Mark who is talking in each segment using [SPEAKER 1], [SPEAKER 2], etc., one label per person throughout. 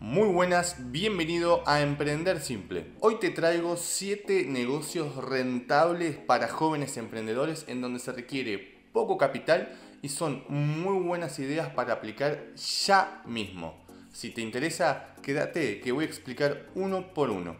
[SPEAKER 1] Muy buenas, bienvenido a Emprender Simple. Hoy te traigo 7 negocios rentables para jóvenes emprendedores en donde se requiere poco capital y son muy buenas ideas para aplicar ya mismo. Si te interesa, quédate que voy a explicar uno por uno.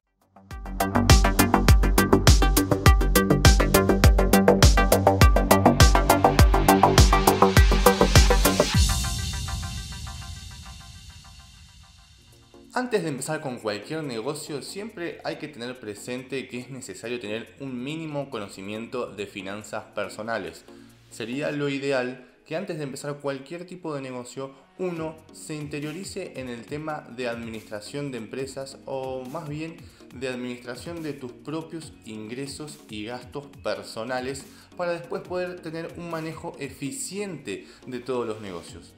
[SPEAKER 1] Antes de empezar con cualquier negocio, siempre hay que tener presente que es necesario tener un mínimo conocimiento de finanzas personales. Sería lo ideal que antes de empezar cualquier tipo de negocio, uno se interiorice en el tema de administración de empresas o más bien de administración de tus propios ingresos y gastos personales para después poder tener un manejo eficiente de todos los negocios.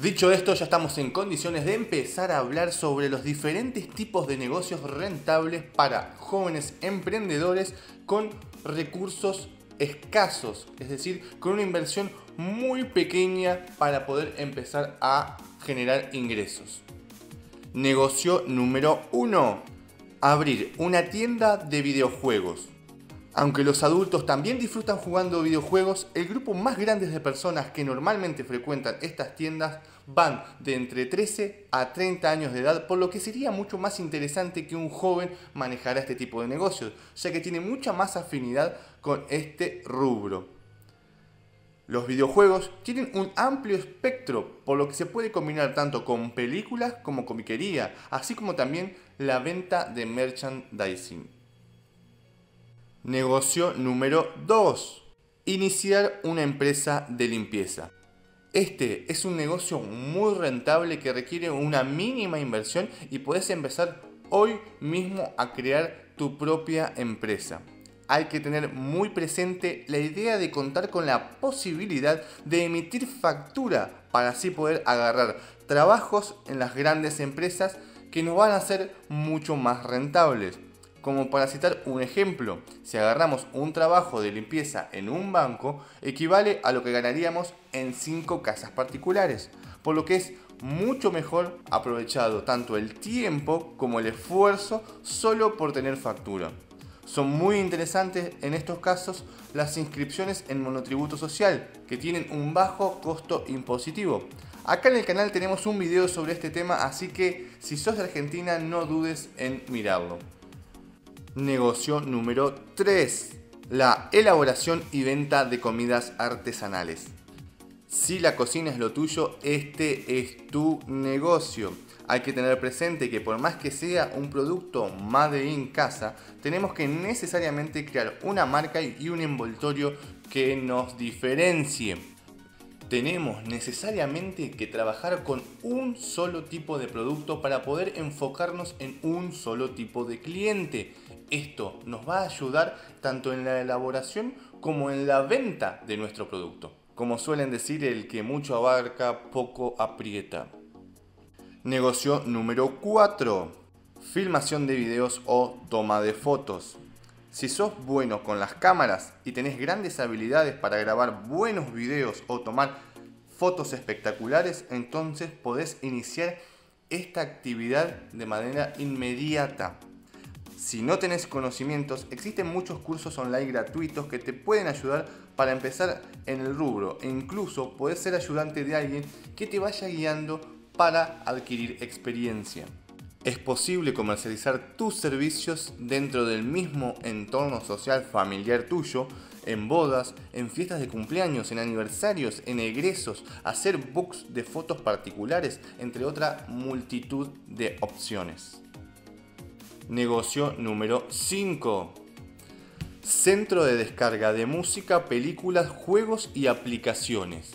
[SPEAKER 1] Dicho esto, ya estamos en condiciones de empezar a hablar sobre los diferentes tipos de negocios rentables para jóvenes emprendedores con recursos escasos, es decir, con una inversión muy pequeña para poder empezar a generar ingresos. Negocio número 1. Abrir una tienda de videojuegos. Aunque los adultos también disfrutan jugando videojuegos, el grupo más grande de personas que normalmente frecuentan estas tiendas van de entre 13 a 30 años de edad, por lo que sería mucho más interesante que un joven manejara este tipo de negocios, ya que tiene mucha más afinidad con este rubro. Los videojuegos tienen un amplio espectro, por lo que se puede combinar tanto con películas como comiquería, así como también la venta de merchandising. Negocio número 2. Iniciar una empresa de limpieza. Este es un negocio muy rentable que requiere una mínima inversión y puedes empezar hoy mismo a crear tu propia empresa. Hay que tener muy presente la idea de contar con la posibilidad de emitir factura para así poder agarrar trabajos en las grandes empresas que nos van a ser mucho más rentables. Como para citar un ejemplo, si agarramos un trabajo de limpieza en un banco, equivale a lo que ganaríamos en 5 casas particulares, por lo que es mucho mejor aprovechado tanto el tiempo como el esfuerzo solo por tener factura. Son muy interesantes en estos casos las inscripciones en monotributo social, que tienen un bajo costo impositivo. Acá en el canal tenemos un video sobre este tema, así que si sos de Argentina no dudes en mirarlo. Negocio número 3. La elaboración y venta de comidas artesanales. Si la cocina es lo tuyo, este es tu negocio. Hay que tener presente que por más que sea un producto made in casa, tenemos que necesariamente crear una marca y un envoltorio que nos diferencie tenemos necesariamente que trabajar con un solo tipo de producto para poder enfocarnos en un solo tipo de cliente. Esto nos va a ayudar tanto en la elaboración como en la venta de nuestro producto. Como suelen decir, el que mucho abarca, poco aprieta. Negocio número 4. Filmación de videos o toma de fotos. Si sos bueno con las cámaras y tenés grandes habilidades para grabar buenos videos o tomar fotos espectaculares, entonces podés iniciar esta actividad de manera inmediata. Si no tenés conocimientos, existen muchos cursos online gratuitos que te pueden ayudar para empezar en el rubro e incluso podés ser ayudante de alguien que te vaya guiando para adquirir experiencia. Es posible comercializar tus servicios dentro del mismo entorno social familiar tuyo, en bodas, en fiestas de cumpleaños, en aniversarios, en egresos, hacer books de fotos particulares, entre otra multitud de opciones. Negocio número 5. Centro de descarga de música, películas, juegos y aplicaciones.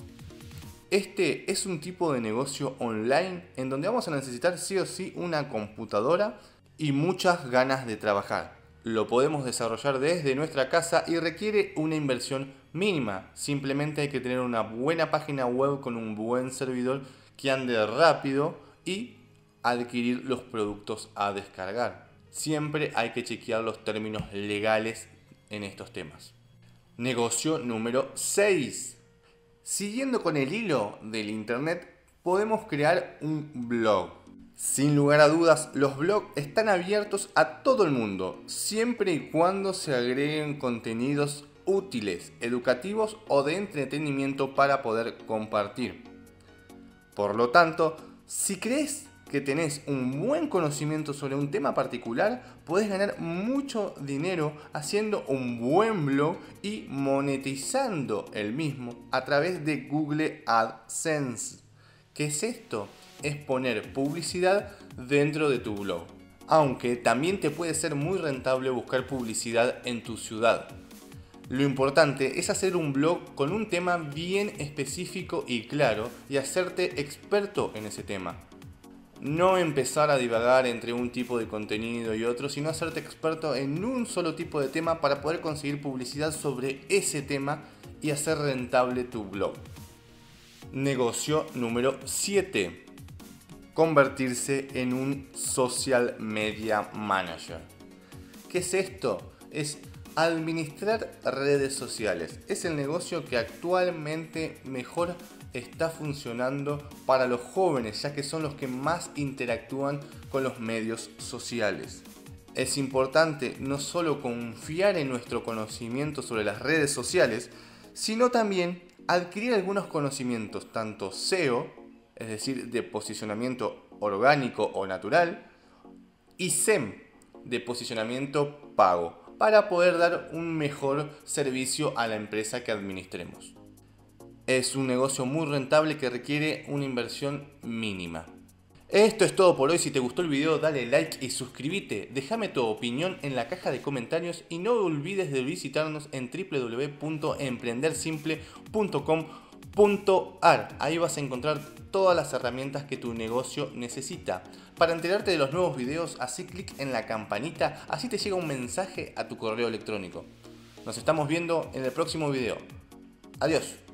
[SPEAKER 1] Este es un tipo de negocio online en donde vamos a necesitar sí o sí una computadora y muchas ganas de trabajar. Lo podemos desarrollar desde nuestra casa y requiere una inversión mínima. Simplemente hay que tener una buena página web con un buen servidor que ande rápido y adquirir los productos a descargar. Siempre hay que chequear los términos legales en estos temas. Negocio número 6 Siguiendo con el hilo del Internet, podemos crear un blog. Sin lugar a dudas, los blogs están abiertos a todo el mundo, siempre y cuando se agreguen contenidos útiles, educativos o de entretenimiento para poder compartir. Por lo tanto, si crees que tenés un buen conocimiento sobre un tema particular, puedes ganar mucho dinero haciendo un buen blog y monetizando el mismo a través de Google AdSense. ¿Qué es esto? Es poner publicidad dentro de tu blog. Aunque también te puede ser muy rentable buscar publicidad en tu ciudad. Lo importante es hacer un blog con un tema bien específico y claro y hacerte experto en ese tema. No empezar a divagar entre un tipo de contenido y otro, sino hacerte experto en un solo tipo de tema para poder conseguir publicidad sobre ese tema y hacer rentable tu blog. Negocio número 7. Convertirse en un social media manager. ¿Qué es esto? Es administrar redes sociales. Es el negocio que actualmente mejor está funcionando para los jóvenes, ya que son los que más interactúan con los medios sociales. Es importante no solo confiar en nuestro conocimiento sobre las redes sociales, sino también adquirir algunos conocimientos, tanto SEO, es decir, de posicionamiento orgánico o natural, y SEM, de posicionamiento pago, para poder dar un mejor servicio a la empresa que administremos. Es un negocio muy rentable que requiere una inversión mínima. Esto es todo por hoy, si te gustó el video dale like y suscríbete, déjame tu opinión en la caja de comentarios y no olvides de visitarnos en www.emprendersimple.com.ar, ahí vas a encontrar todas las herramientas que tu negocio necesita. Para enterarte de los nuevos videos, haz clic en la campanita, así te llega un mensaje a tu correo electrónico. Nos estamos viendo en el próximo video. Adiós.